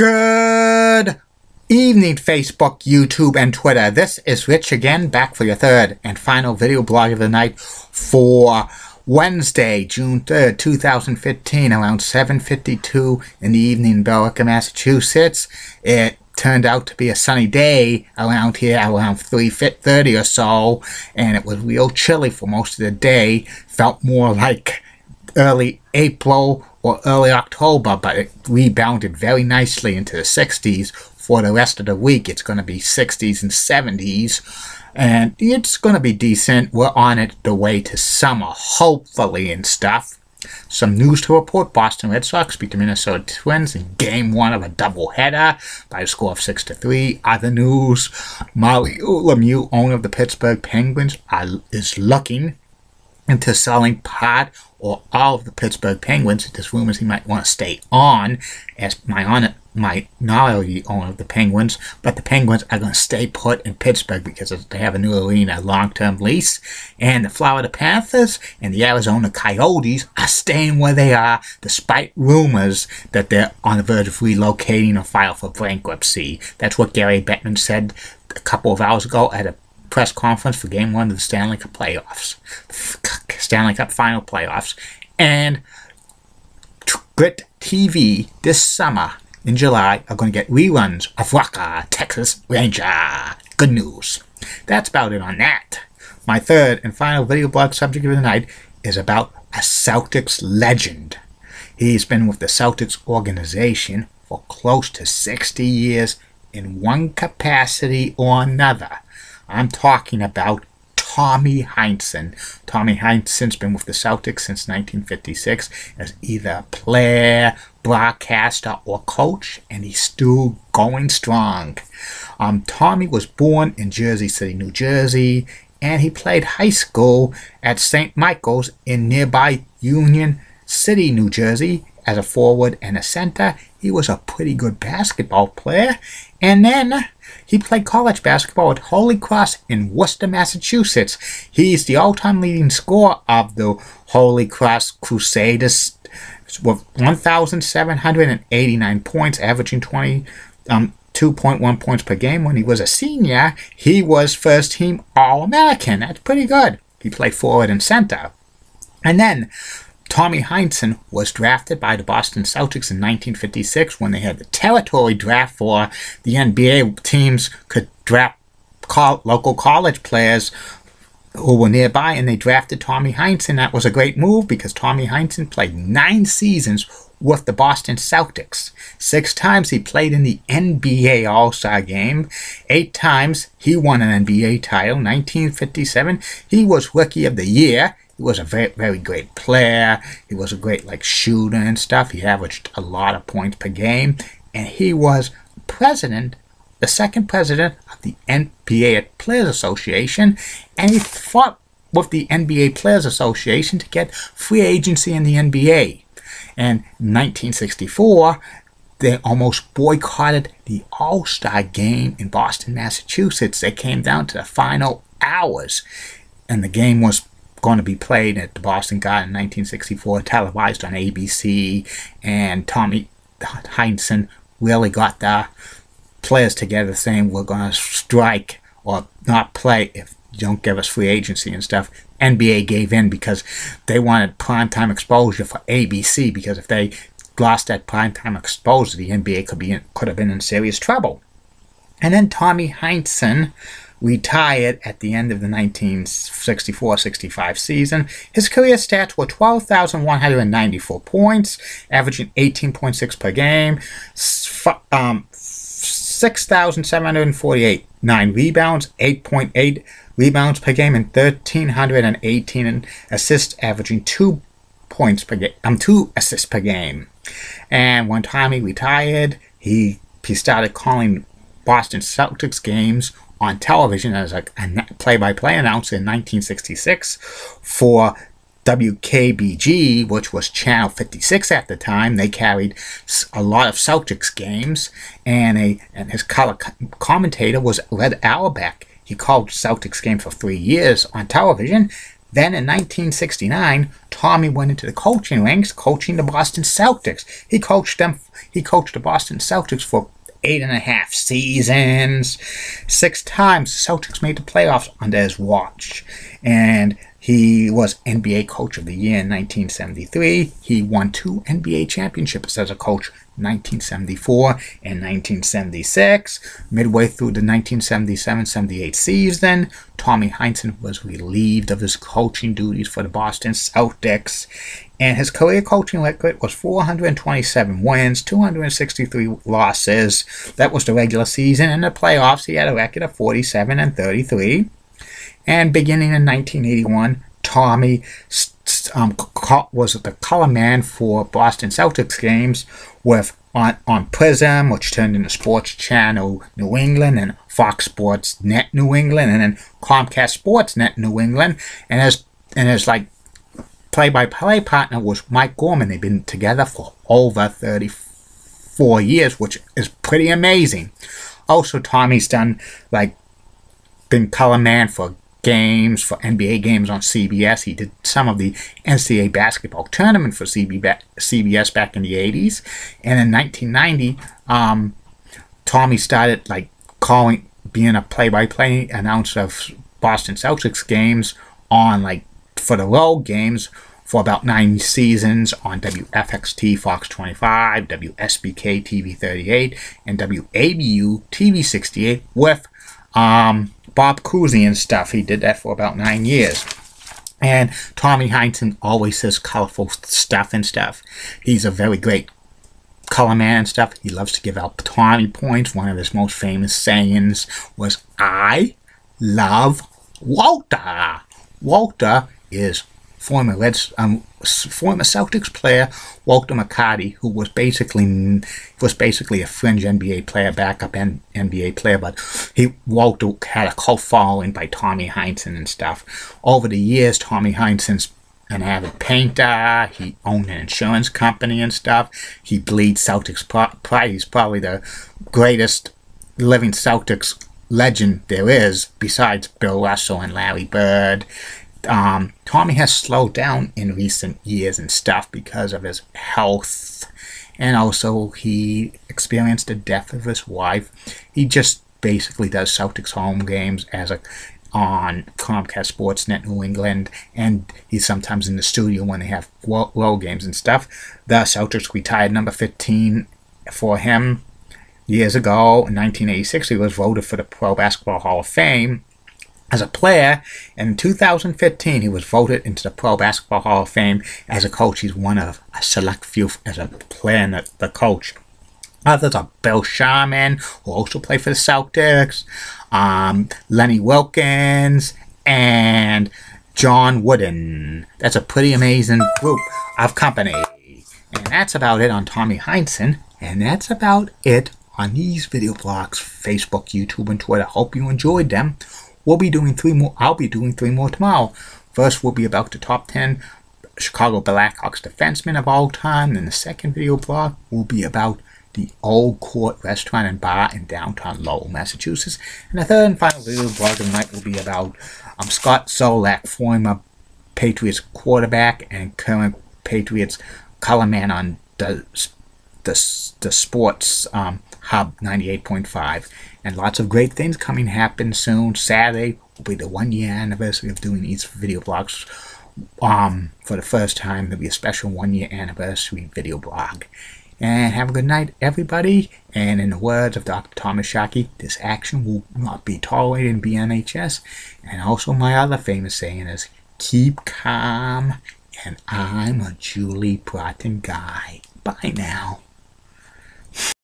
Good evening, Facebook, YouTube, and Twitter. This is Rich again, back for your third and final video blog of the night for Wednesday, June 3rd, 2015, around 7.52 in the evening in Massachusetts. It turned out to be a sunny day around here around 3.30 or so, and it was real chilly for most of the day. Felt more like early April or early October, but it rebounded very nicely into the 60s for the rest of the week. It's going to be 60s and 70s, and it's going to be decent. We're on it the way to summer, hopefully, and stuff. Some news to report. Boston Red Sox beat the Minnesota Twins in game one of a doubleheader by a score of 6 to 3. Other news Mario Lemieux, owner of the Pittsburgh Penguins, is looking into selling part or all of the Pittsburgh Penguins. There's rumors he might want to stay on as my on minority owner of the Penguins, but the Penguins are going to stay put in Pittsburgh because they have a new arena long-term lease. And the Florida Panthers and the Arizona Coyotes are staying where they are, despite rumors that they're on the verge of relocating or file for bankruptcy. That's what Gary Bettman said a couple of hours ago at a press conference for Game 1 of the Stanley Cup playoffs. Stanley Cup final playoffs. And Grit TV this summer in July are going to get reruns of Walker, Texas Ranger. Good news. That's about it on that. My third and final video blog subject of the night is about a Celtics legend. He's been with the Celtics organization for close to 60 years in one capacity or another. I'm talking about Tommy Heinsohn. Tommy Heinsohn's been with the Celtics since 1956 as either player, broadcaster, or coach, and he's still going strong. Um, Tommy was born in Jersey City, New Jersey, and he played high school at St. Michael's in nearby Union City, New Jersey, as a forward and a center. He was a pretty good basketball player, and then he played college basketball at Holy Cross in Worcester, Massachusetts. He's the all-time leading scorer of the Holy Cross Crusaders with 1,789 points, averaging 20, um, 2.1 points per game. When he was a senior, he was first team All-American. That's pretty good. He played forward and center. And then Tommy Heinsohn was drafted by the Boston Celtics in 1956 when they had the territory draft for the NBA teams could draft local college players who were nearby, and they drafted Tommy Heinsohn. That was a great move because Tommy Heinsohn played nine seasons with the Boston Celtics. Six times he played in the NBA All Star game. Eight times he won an NBA title. 1957, he was Rookie of the Year. He was a very, very great player. He was a great like shooter and stuff. He averaged a lot of points per game, and he was president, the second president of the NBA Players Association, and he fought with the NBA Players Association to get free agency in the NBA. And in 1964, they almost boycotted the All Star game in Boston, Massachusetts. They came down to the final hours, and the game was going to be played at the Boston Garden in 1964, televised on ABC, and Tommy Heinsohn really got the players together saying we're going to strike or not play if you don't give us free agency and stuff. NBA gave in because they wanted primetime exposure for ABC because if they lost that primetime exposure, the NBA could be in, could have been in serious trouble. And then Tommy Heinsohn retired at the end of the 1964-65 season. His career stats were 12,194 points, averaging 18.6 per game, um, 6,748 nine rebounds, 8.8 rebounds per game, and 1,318 assists, averaging two points per game, um, two assists per game. And when Tommy retired, he he started calling Boston Celtics games on television as a play-by-play announcer in 1966 for WKBG, which was Channel 56 at the time. They carried a lot of Celtics games, and a and his color commentator was Red Auerbach. He called Celtics games for three years on television. Then in 1969, Tommy went into the coaching ranks, coaching the Boston Celtics. He coached them. He coached the Boston Celtics for eight and a half seasons. Six times the Celtics made the playoffs under his watch. And he was NBA Coach of the Year in 1973. He won two NBA championships as a coach 1974 and 1976. Midway through the 1977-78 season, Tommy Heinsohn was relieved of his coaching duties for the Boston Celtics, and his career coaching record was 427 wins, 263 losses. That was the regular season. In the playoffs, he had a record of 47 and 33. And beginning in 1981, Tommy um, was the color man for Boston Celtics games with on, on Prism, which turned into Sports Channel New England, and Fox Sports Net New England, and then Comcast Sports Net New England. And his, and his like play-by-play partner was Mike Gorman. They've been together for over 34 years, which is pretty amazing. Also, Tommy's done like been color man for games, for NBA games on CBS. He did some of the NCAA basketball tournament for CBS back in the 80s. And in 1990, um, Tommy started like calling, being a play-by-play announcer of Boston Celtics games on like for the Low games for about nine seasons on WFXT Fox 25, WSBK TV 38, and WABU TV 68 with um, Bob Cousy and stuff. He did that for about nine years. And Tommy Heinsohn always says colorful stuff and stuff. He's a very great color man and stuff. He loves to give out Tommy points. One of his most famous sayings was, I love Walter. Walter is former Reds, um, former Celtics player Walter McCarty, who was basically was basically a fringe NBA player, backup NBA player, but he Walter had a cult following by Tommy Heinsohn and stuff. Over the years, Tommy Heinsohn's an avid painter. He owned an insurance company and stuff. He bleeds Celtics pride. He's probably the greatest living Celtics legend there is, besides Bill Russell and Larry Bird um, Tommy has slowed down in recent years and stuff because of his health. And also, he experienced the death of his wife. He just basically does Celtics home games as a on Comcast Sportsnet New England, and he's sometimes in the studio when they have low games and stuff. The Celtics retired number 15 for him years ago. In 1986, he was voted for the Pro Basketball Hall of Fame as a player. In 2015, he was voted into the Pro Basketball Hall of Fame. As a coach, he's one of a select few as a player and the, coach. Others are Bill Sharman, who also played for the Celtics, um, Lenny Wilkens, and John Wooden. That's a pretty amazing group of company. And that's about it on Tommy Heinsohn. And that's about it on these video blogs, Facebook, YouTube, and Twitter. Hope you enjoyed them. We'll be doing three more. I'll be doing three more tomorrow. First, we'll be about the top 10 Chicago Blackhawks defensemen of all time. Then the second video blog will be about the Old Court Restaurant and Bar in downtown Lowell, Massachusetts. And the third and final video blog of the night will be about um, Scott Zolak, former Patriots quarterback and current Patriots color man on the the, the sports um, hub 98.5 and lots of great things coming happen soon. Saturday will be the one year anniversary of doing these video blogs. Um for the first time there'll be a special one year anniversary video blog. And have a good night everybody. And in the words of dr thomas Sharkey, this action will not be tolerated in bnhs and also my other famous saying is keep calm and i'm a julie broughton guy. Bye now